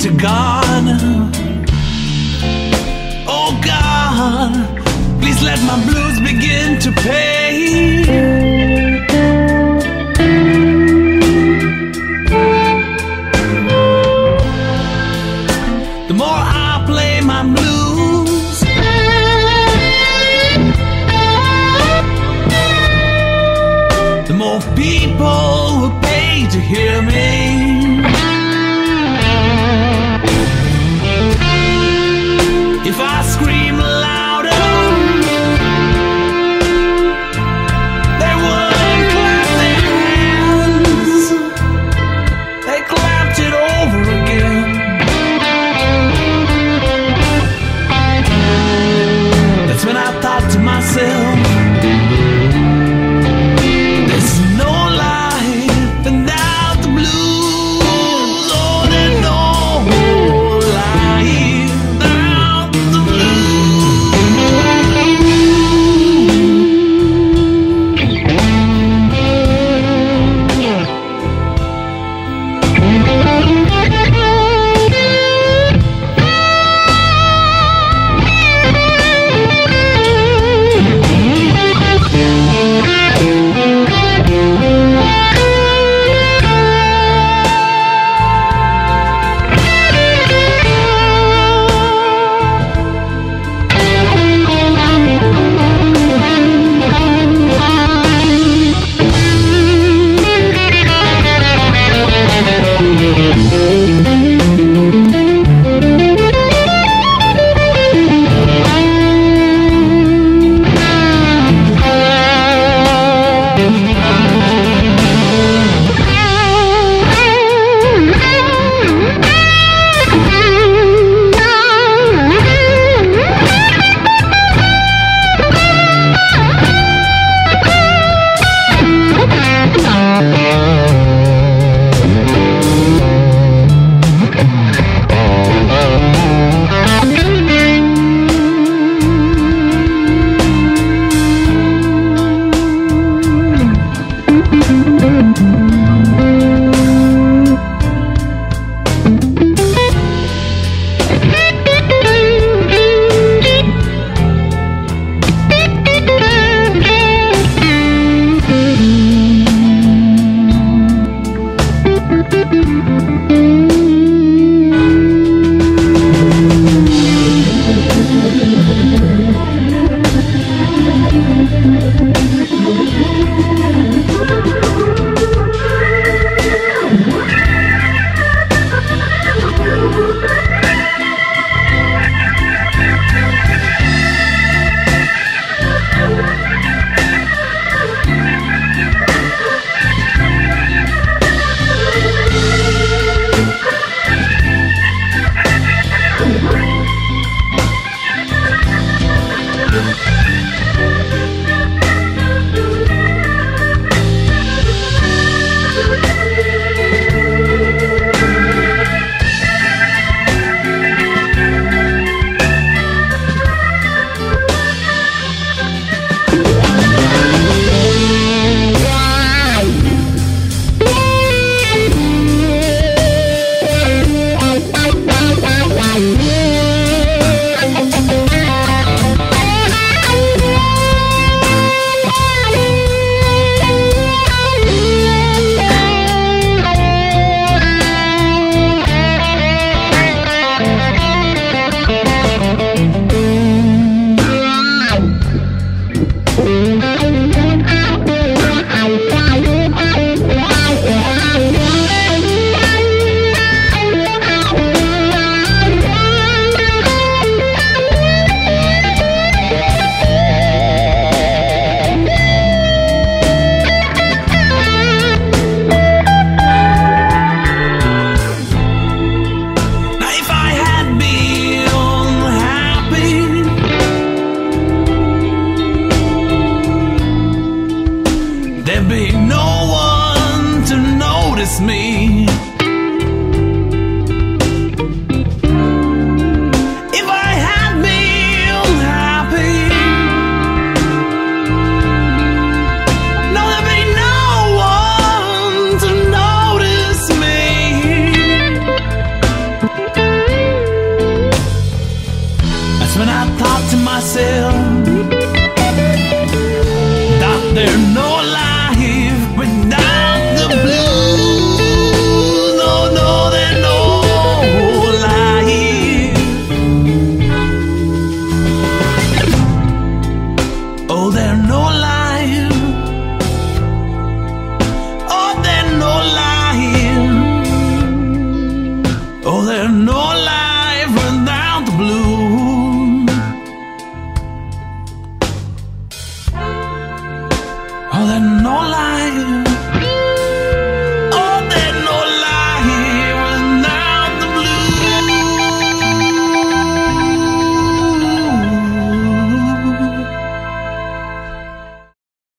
to God. Oh God, please let my blues begin to pay. people pay to hear me. be no one to notice me. If I had been happy, no, there'd be no one to notice me. That's when I thought to myself that there no that no life